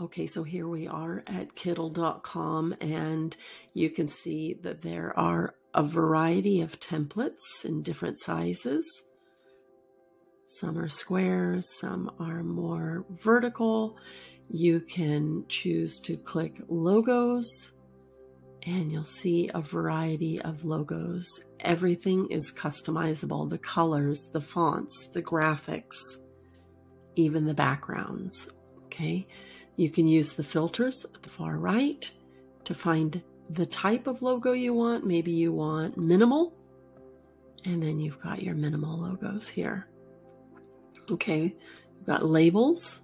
Okay, so here we are at Kittl.com, and you can see that there are a variety of templates in different sizes. Some are squares, some are more vertical. You can choose to click logos, and you'll see a variety of logos. Everything is customizable the colors, the fonts, the graphics, even the backgrounds. Okay. You can use the filters at the far right to find the type of logo you want. Maybe you want minimal, and then you've got your minimal logos here. Okay, you've got labels,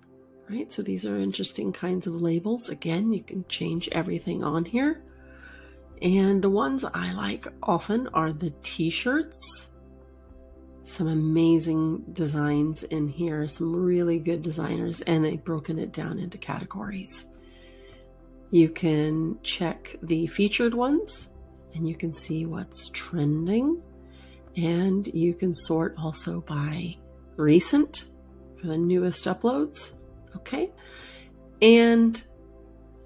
right? So these are interesting kinds of labels. Again, you can change everything on here. And the ones I like often are the t-shirts some amazing designs in here, some really good designers, and they've broken it down into categories. You can check the featured ones and you can see what's trending. And you can sort also by recent for the newest uploads. Okay. And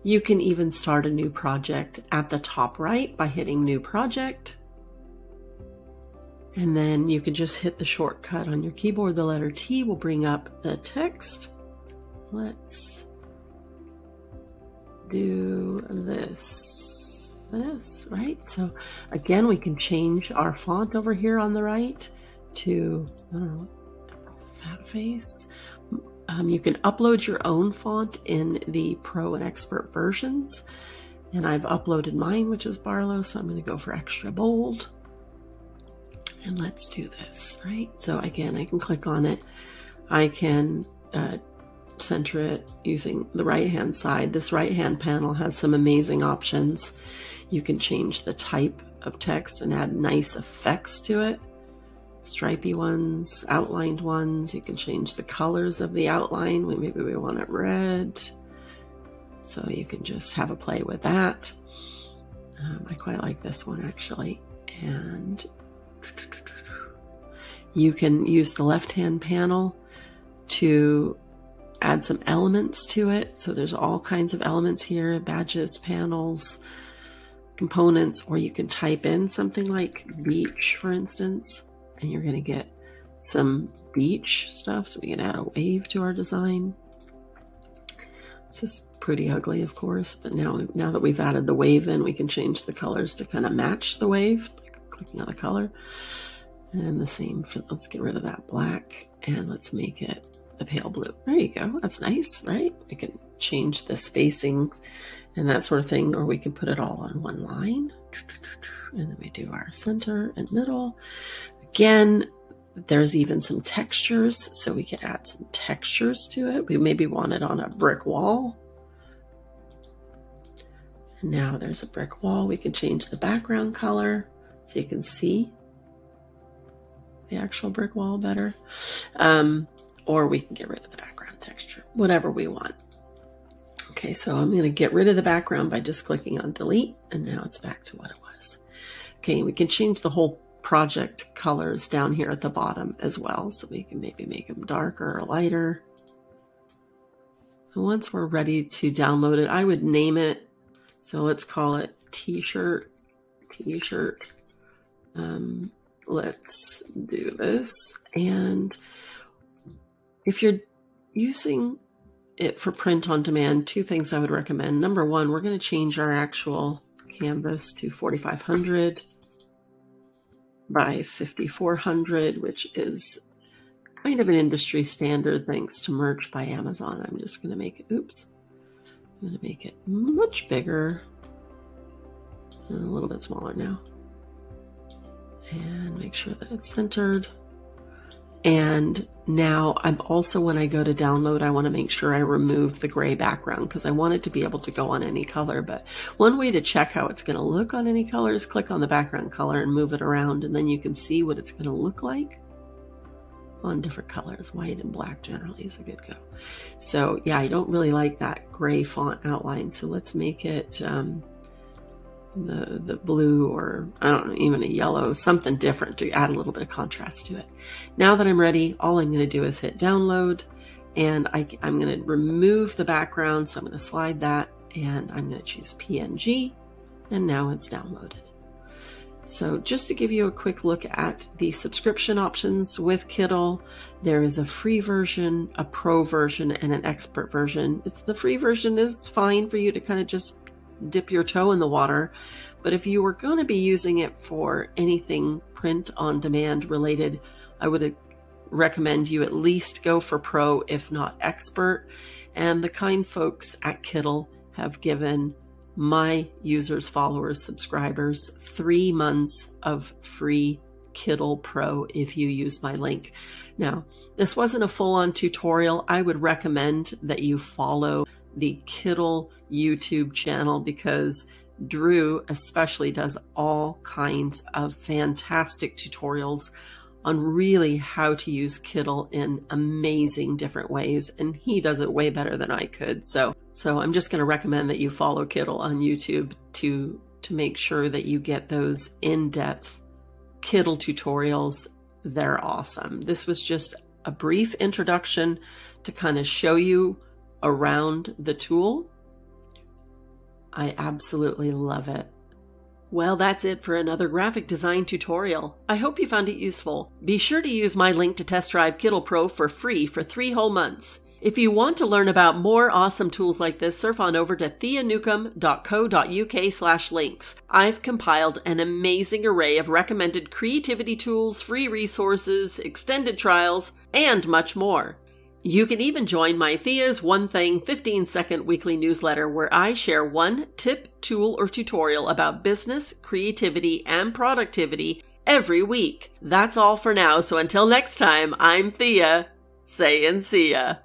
you can even start a new project at the top right by hitting new project and then you can just hit the shortcut on your keyboard. The letter T will bring up the text. Let's do this. This, right? So again, we can change our font over here on the right to, I don't know, fat face. Um, you can upload your own font in the Pro and Expert versions. And I've uploaded mine, which is Barlow, so I'm going to go for extra bold and let's do this, right? So again, I can click on it. I can uh, center it using the right hand side. This right hand panel has some amazing options. You can change the type of text and add nice effects to it. Stripy ones, outlined ones. You can change the colors of the outline. Maybe we want it red. So you can just have a play with that. Um, I quite like this one actually. And you can use the left hand panel to add some elements to it. So there's all kinds of elements here, badges, panels, components, or you can type in something like beach, for instance, and you're going to get some beach stuff. So we can add a wave to our design. This is pretty ugly, of course, but now, now that we've added the wave in, we can change the colors to kind of match the wave clicking on the color. And the same for, let's get rid of that black and let's make it the pale blue. There you go. That's nice, right? We can change the spacing and that sort of thing, or we can put it all on one line. And then we do our center and middle. Again, there's even some textures, so we could add some textures to it. We maybe want it on a brick wall. And now there's a brick wall. We can change the background color so you can see the actual brick wall better. Um, or we can get rid of the background texture, whatever we want. Okay, so I'm going to get rid of the background by just clicking on delete, and now it's back to what it was. Okay, we can change the whole project colors down here at the bottom as well, so we can maybe make them darker or lighter. And once we're ready to download it, I would name it. So let's call it t-shirt, t-shirt um, let's do this. And if you're using it for print on demand, two things I would recommend. Number one, we're going to change our actual canvas to 4500 by 5400, which is kind of an industry standard thanks to merch by Amazon. I'm just going to make it, oops, I'm going to make it much bigger, a little bit smaller now and make sure that it's centered. And now I'm also, when I go to download, I want to make sure I remove the gray background because I want it to be able to go on any color. But one way to check how it's going to look on any color is click on the background color and move it around. And then you can see what it's going to look like on different colors. White and black generally is a good go. So yeah, I don't really like that gray font outline. So let's make it, um, the, the blue or I don't know, even a yellow, something different to add a little bit of contrast to it. Now that I'm ready, all I'm going to do is hit download And I, I'm going to remove the background. So I'm going to slide that and I'm going to choose PNG. And now it's downloaded. So just to give you a quick look at the subscription options with Kittl, there is a free version, a pro version, and an expert version. It's, the free version is fine for you to kind of just dip your toe in the water. But if you were going to be using it for anything print on demand related, I would uh, recommend you at least go for pro, if not expert. And the kind folks at Kittl have given my users, followers, subscribers three months of free Kittl Pro if you use my link. Now, this wasn't a full on tutorial. I would recommend that you follow the Kittl YouTube channel because Drew especially does all kinds of fantastic tutorials on really how to use Kittl in amazing different ways. And he does it way better than I could. So, so I'm just going to recommend that you follow Kittl on YouTube to, to make sure that you get those in-depth Kittl tutorials. They're awesome. This was just a brief introduction to kind of show you around the tool. I absolutely love it. Well, that's it for another graphic design tutorial. I hope you found it useful. Be sure to use my link to test drive Kittl Pro for free for three whole months. If you want to learn about more awesome tools like this, surf on over to theanewcomb.co.uk slash links. I've compiled an amazing array of recommended creativity tools, free resources, extended trials, and much more. You can even join my Thea's One Thing 15 second weekly newsletter where I share one tip, tool, or tutorial about business, creativity, and productivity every week. That's all for now, so until next time, I'm Thea, saying see ya.